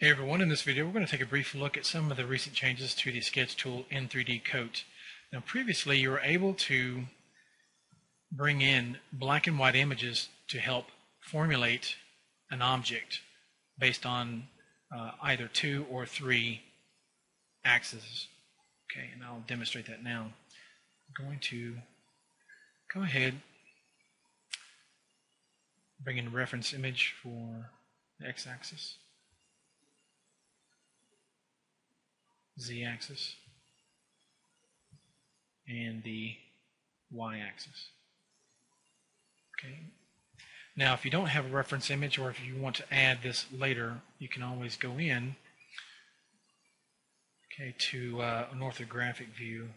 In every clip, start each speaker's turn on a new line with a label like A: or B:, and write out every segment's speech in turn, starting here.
A: Hey everyone, in this video we're going to take a brief look at some of the recent changes to the sketch tool in 3D Coat. Now previously you were able to bring in black and white images to help formulate an object based on uh, either two or three axes. Okay, and I'll demonstrate that now. I'm going to go ahead, bring in reference image for the x-axis. Z-axis and the y-axis. Okay. Now, if you don't have a reference image or if you want to add this later, you can always go in okay, to uh, an orthographic view.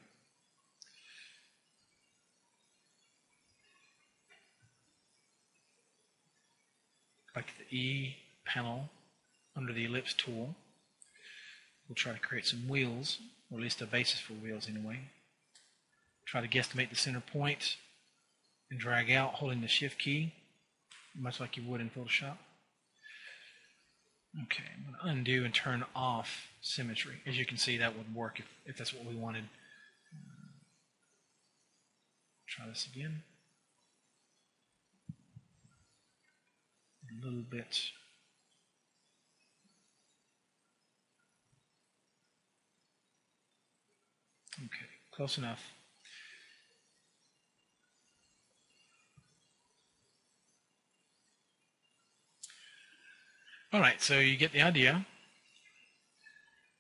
A: Like the E panel under the ellipse tool. We'll try to create some wheels, or at least a basis for wheels anyway. Try to guesstimate the center point and drag out holding the shift key, much like you would in Photoshop. Okay, I'm going to undo and turn off symmetry. As you can see, that would work if, if that's what we wanted. Try this again. A little bit Okay, close enough. All right, so you get the idea.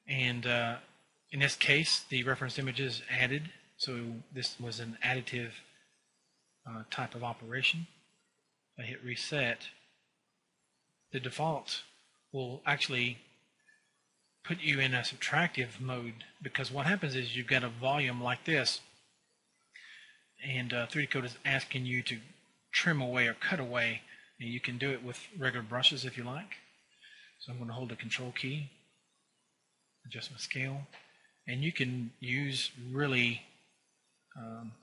A: And uh, in this case, the reference image is added. So this was an additive uh, type of operation. I hit reset, the default will actually put you in a subtractive mode because what happens is you've got a volume like this and uh, 3D Coat is asking you to trim away or cut away. And you can do it with regular brushes if you like. So I'm going to hold the control key, adjust my scale, and you can use really um,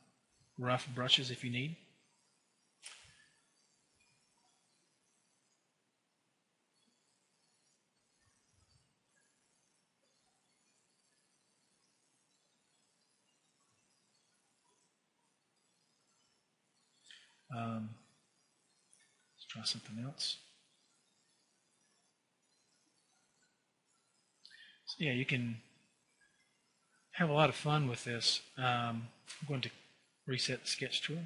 A: rough brushes if you need. Um, let's try something else. So yeah, you can have a lot of fun with this. Um, I'm going to reset the sketch tool.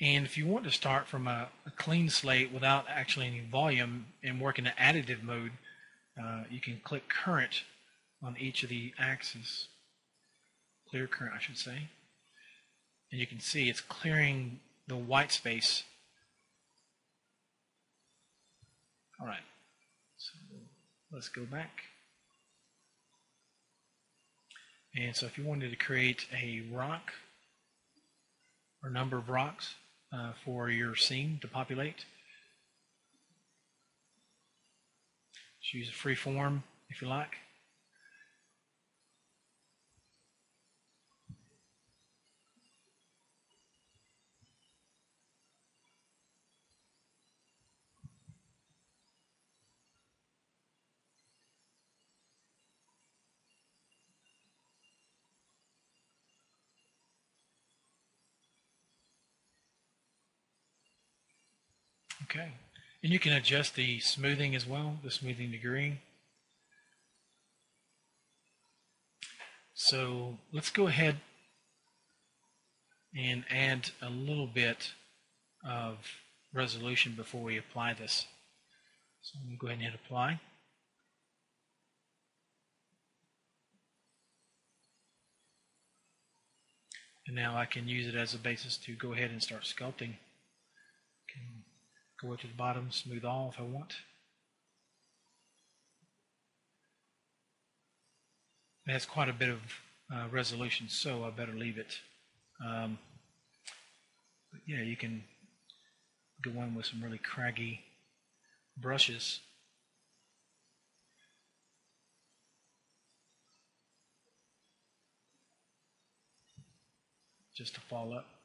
A: And if you want to start from a, a, clean slate without actually any volume and work in an additive mode, uh, you can click current on each of the axes. Clear current, I should say. And you can see it's clearing the white space. All right, so let's go back. And so if you wanted to create a rock or number of rocks uh, for your scene to populate, just use a free form if you like. Okay. And you can adjust the smoothing as well, the smoothing degree. So let's go ahead and add a little bit of resolution before we apply this. So I'm going to go ahead and hit apply. And now I can use it as a basis to go ahead and start sculpting. Go to the bottom, smooth all if I want. It has quite a bit of uh, resolution, so I better leave it. Um, yeah, you can go in with some really craggy brushes. Just to fall up.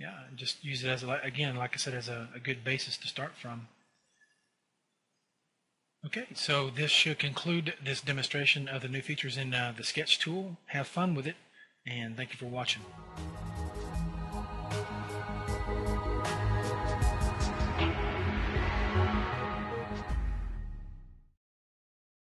A: yeah, just use it as a, again, like I said, as a, a good basis to start from. Okay, so this should conclude this demonstration of the new features in uh, the Sketch tool. Have fun with it, and thank you for watching.